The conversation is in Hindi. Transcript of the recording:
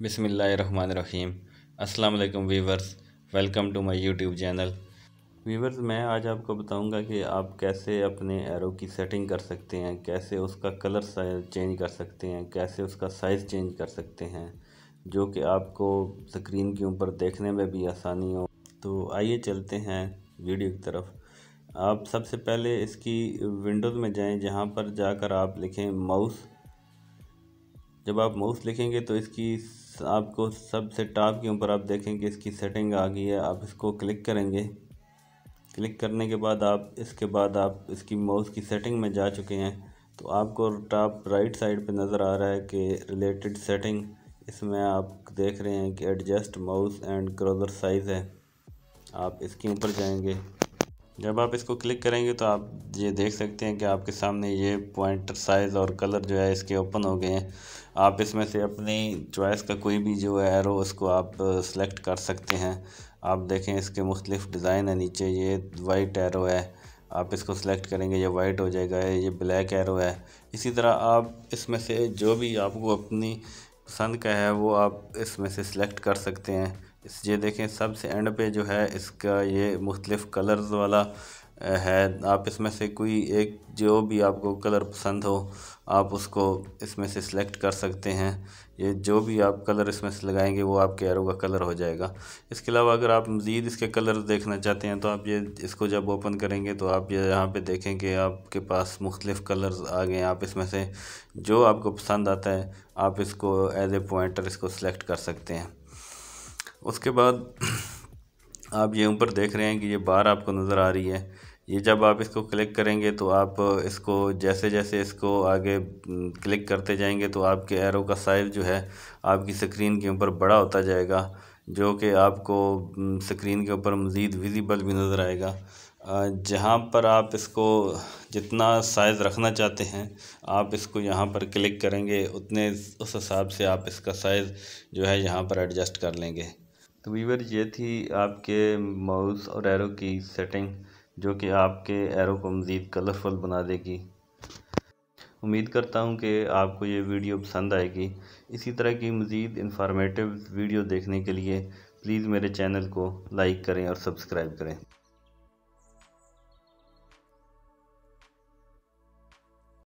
बिसमीम अस्सलाम viewers, welcome to my YouTube channel. Viewers, मैं आज आपको बताऊँगा कि आप कैसे अपने एरो की सेटिंग कर सकते हैं, कैसे उसका कलर चेंज कर सकते हैं, कैसे उसका साइज़ चेंज कर सकते हैं, जो कि आपको स्क्रीन के ऊपर देखने में भी आसानी हो। तो आइए चलते हैं वीडियो की तरफ़। आप सबसे पहले इसकी विंडोज़ में जाएँ, जहाँ पर जाकर आप लिखें माउस जब आप माउस लिखेंगे तो इसकी आपको सबसे टॉप के ऊपर आप देखेंगे इसकी सेटिंग आ गई है। आप इसको क्लिक करेंगे। क्लिक करने के बाद आप, इसके बाद आप इसकी माउस की सेटिंग में जा चुके हैं। तो आपको टॉप राइट साइड पे नज़र आ रहा है कि रिलेटेड सेटिंग इसमें आप देख रहे हैं कि adjust mouse and cursor size है। आप इसके ऊपर जाएँगे। जब आप इसको क्लिक करेंगे तो आप ये देख सकते हैं कि आपके सामने ये पॉइंटर साइज़ और कलर जो है इसके ओपन हो गए हैं। आप इसमें से अपनी चॉइस का कोई भी जो एरो उसको आप सेलेक्ट कर सकते हैं। आप देखें इसके मुख्तलिफ़ डिज़ाइन है, नीचे ये वाइट एरो है। आप इसको सेलेक्ट करेंगे, ये वाइट हो जाएगा, ये ब्लैक एरो है। इसी तरह आप इसमें से जो भी आपको अपनी पसंद का है, वो आप इसमें से सिलेक्ट कर सकते हैं। इस ये देखें, सबसे एंड पे जो है इसका ये मुख्तलिफ़ कलर्स वाला है। आप इसमें से कोई एक जो भी आपको कलर पसंद हो, आप उसको इसमें से सिलेक्ट कर सकते हैं। ये जो भी आप कलर इसमें से लगाएँगे, वो आपके एरो का कलर हो जाएगा। इसके अलावा अगर आप मज़ीद इसके कलर देखना चाहते हैं तो आप ये, इसको जब ओपन करेंगे तो आप ये यहाँ पे देखें कि आपके पास मुख्तलिफ़ कलर्स आ गए आप इसमें से जो आपको पसंद आता है, आप इसको एज ए पॉइंटर इसको सिलेक्ट कर सकते हैं। उसके बाद आप ये ऊपर देख रहे हैं कि ये बार आपको नज़र आ रही है। ये जब आप इसको क्लिक करेंगे तो आप इसको जैसे जैसे इसको आगे क्लिक करते जाएँगे तो आपके एरो का साइज़ जो है आपकी स्क्रीन के ऊपर बड़ा होता जाएगा, जो कि आपको स्क्रीन के ऊपर मज़ीद विजिबल भी नज़र आएगा। जहाँ पर आप इसको जितना साइज़ रखना चाहते हैं, आप इसको यहाँ पर क्लिक करेंगे, उतने उस हिसाब से आप इसका साइज़ जो है यहाँ पर एडजस्ट कर लेंगे। तो वीवर ये थी आपके माउस और एरो की सेटिंग, जो कि आपके एरो को मज़ीद कलरफुल बना देगी। उम्मीद करता हूँ कि आपको ये वीडियो पसंद आएगी। इसी तरह की मज़ीद इंफॉर्मेटिव वीडियो देखने के लिए प्लीज़ मेरे चैनल को लाइक करें और सब्सक्राइब करें।